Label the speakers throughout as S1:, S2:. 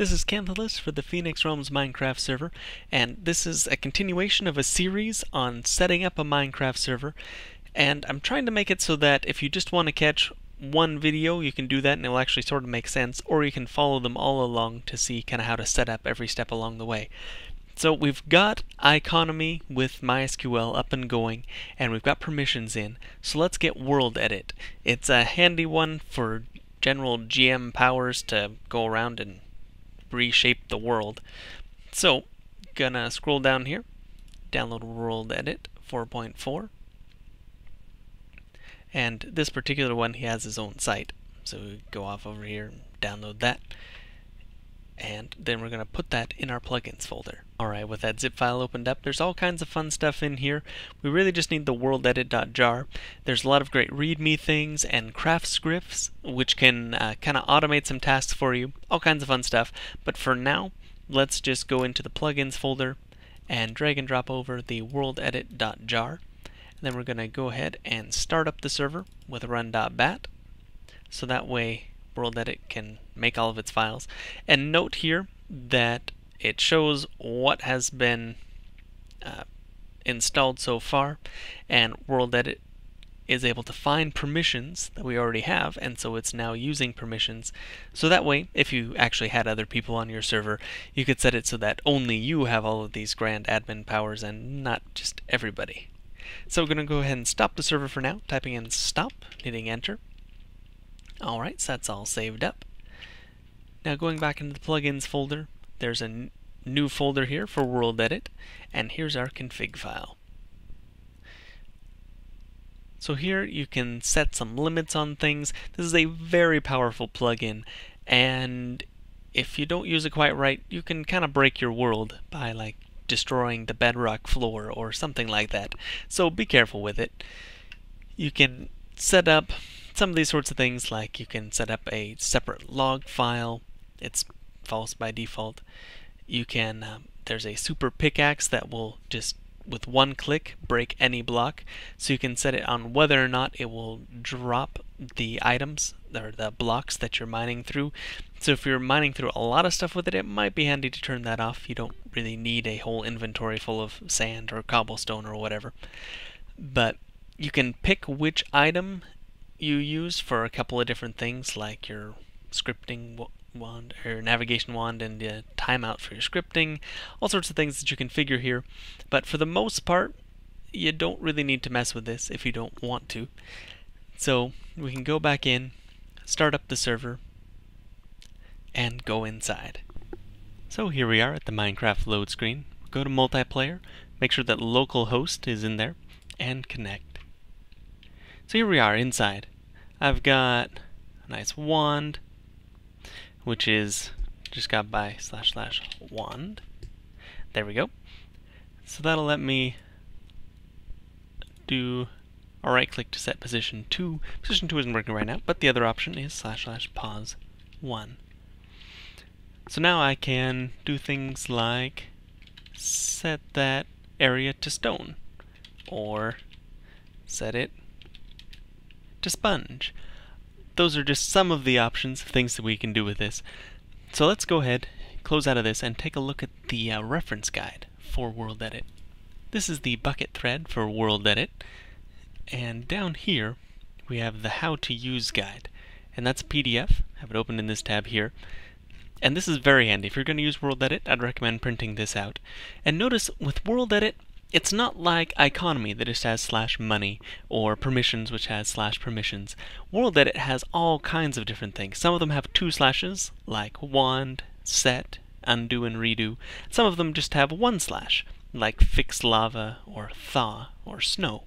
S1: This is Qanthelas for the Phoenix Realms Minecraft server, and this is a continuation of a series on setting up a Minecraft server. And I'm trying to make it so that if you just want to catch one video, you can do that and it will actually sort of make sense, or you can follow them all along to see kind of how to set up every step along the way. So we've got iConomy with MySQL up and going, and we've got permissions in. So let's get World Edit. It's a handy one for general GM powers to go around and reshape the world. So, gonna scroll down here, download World Edit 4.4, and this particular one he has his own site. So we go off over here download that and then we're going to put that in our plugins folder. Alright, with that zip file opened up, there's all kinds of fun stuff in here. We really just need the worldedit.jar. There's a lot of great readme things and craft scripts, which can uh, kind of automate some tasks for you. All kinds of fun stuff. But for now, let's just go into the plugins folder and drag and drop over the worldedit.jar. Then we're going to go ahead and start up the server with run.bat. So that way World Edit can make all of its files. And note here that it shows what has been uh, installed so far, and World Edit is able to find permissions that we already have, and so it's now using permissions. So that way, if you actually had other people on your server, you could set it so that only you have all of these grand admin powers and not just everybody. So we're going to go ahead and stop the server for now, typing in stop, hitting enter. Alright, so that's all saved up. Now going back into the plugins folder, there's a new folder here for World Edit, and here's our config file. So here you can set some limits on things. This is a very powerful plugin, and if you don't use it quite right, you can kind of break your world by like destroying the bedrock floor or something like that. So be careful with it. You can set up some of these sorts of things, like you can set up a separate log file. It's false by default. You can, um, there's a super pickaxe that will just, with one click, break any block. So you can set it on whether or not it will drop the items or the blocks that you're mining through. So if you're mining through a lot of stuff with it, it might be handy to turn that off. You don't really need a whole inventory full of sand or cobblestone or whatever. But you can pick which item you use for a couple of different things like your scripting wand or navigation wand and the timeout for your scripting, all sorts of things that you configure here. But for the most part, you don't really need to mess with this if you don't want to. So we can go back in, start up the server, and go inside. So here we are at the Minecraft load screen. Go to multiplayer, make sure that localhost is in there, and connect. So here we are inside. I've got a nice wand, which is just got by slash slash wand. There we go. So that'll let me do a right click to set position 2. Position 2 isn't working right now, but the other option is slash slash pos 1. So now I can do things like set that area to stone, or set it to sponge. Those are just some of the options, things that we can do with this. So let's go ahead, close out of this, and take a look at the uh, reference guide for World Edit. This is the Bukkit thread for World Edit, and down here we have the How to Use guide, and that's a PDF. I have it open in this tab here. And this is very handy. If you're going to use World Edit, I'd recommend printing this out. And notice with World Edit, it's not like iConomy that just has slash money or permissions which has slash permissions. World Edit has all kinds of different things. Some of them have two slashes, like wand, set, undo, and redo. Some of them just have one slash, like fix lava or thaw or snow.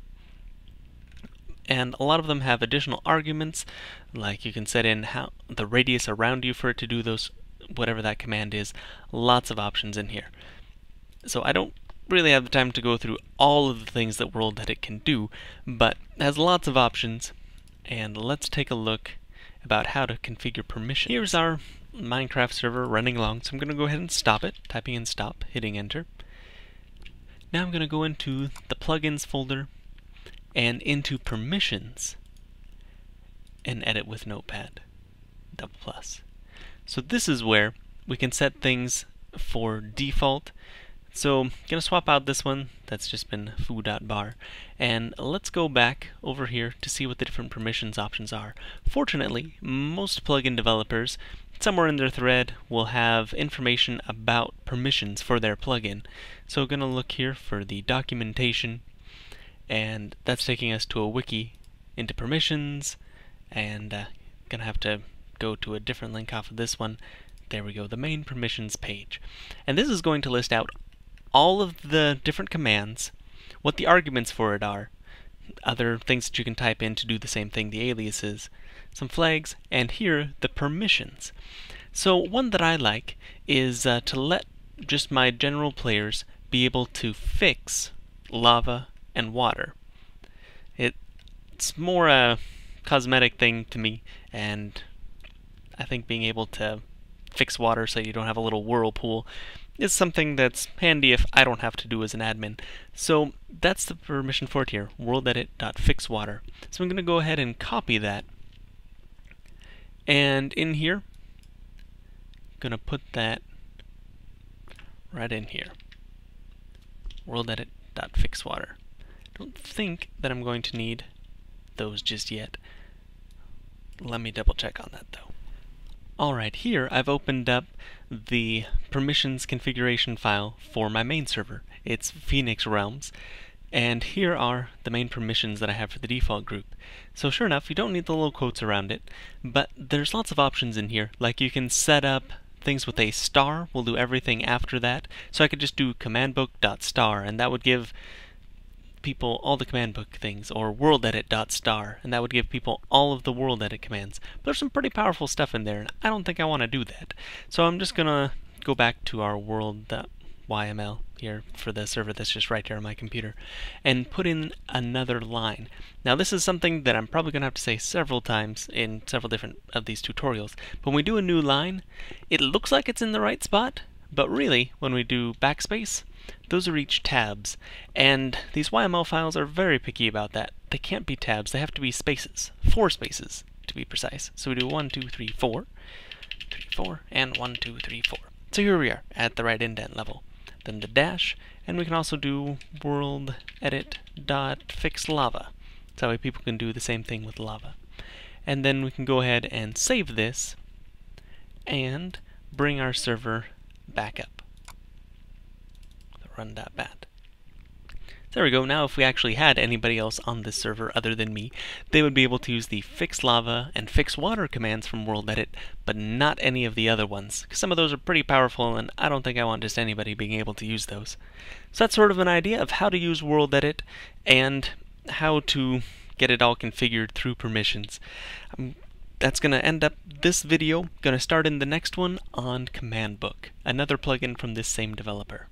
S1: And a lot of them have additional arguments, like you can set in how the radius around you for it to do those whatever that command is. Lots of options in here. So I don't really have the time to go through all of the things that World Edit can do, but has lots of options. And let's take a look about how to configure permissions. Here's our Minecraft server running along, so I'm going to go ahead and stop it, typing in stop, hitting enter. Now I'm going to go into the plugins folder and into permissions and edit with Notepad double plus. So this is where we can set things for default. So to swap out this one. That's just been foo.bar and let's go back over here to see what the different permissions options are. Fortunately, most plugin developers somewhere in their thread will have information about permissions for their plugin. So to look here for the documentation. And that's taking us to a wiki into permissions. And uh, gonna have to go to a different link off of this one. There we go the main permissions page. And this is going to list out all of the different commands what the arguments for it are other things that you can type in to do the same thing the aliases some flags and here the permissions so one that I like is uh, to let just my general players be able to fix lava and water. It, it's more a cosmetic thing to me, and I think being able to fix water so you don't have a little whirlpool is something that's handy if I don't have to do as an admin. So that's the permission for it here, worldedit.fixwater. So I'm going to go ahead and copy that. And in here, I'm going to put that right in here. worldedit.fixwater don't think that I'm going to need those just yet. Let me double check on that though. Alright, here I've opened up the permissions configuration file for my main server. It's Phoenix Realms, and here are the main permissions that I have for the default group. So sure enough, you don't need the little quotes around it, but there's lots of options in here, like you can set up things with a star, we'll do everything after that. So I could just do command book dot star, and that would give people all the command book things, or worldedit.star, and that would give people all of the world edit commands. But there's some pretty powerful stuff in there, and I don't think I want to do that. So I'm just going to go back to our world.yml here for the server that's just right here on my computer, and put in another line. Now this is something that I'm probably going to have to say several times in several different of these tutorials, but when we do a new line, it looks like it's in the right spot, but really, when we do backspace, those are each tabs, and these YML files are very picky about that. They can't be tabs, they have to be spaces. Four spaces, to be precise. So we do one, two, three, four, three, four, and one, two, three, four. So here we are, at the right indent level. Then the dash, and we can also do world edit dot fix lava. So that way people can do the same thing with lava. And then we can go ahead and save this, and bring our server back up run.bat. There we go. Now if we actually had anybody else on this server other than me, they would be able to use the fix lava and fix water commands from World Edit, but not any of the other ones. Because some of those are pretty powerful, and I don't think I want just anybody being able to use those. So that's sort of an idea of how to use World Edit and how to get it all configured through permissions. Um, that's going to end up this video. Going to start in the next one on Command Book, another plugin from this same developer.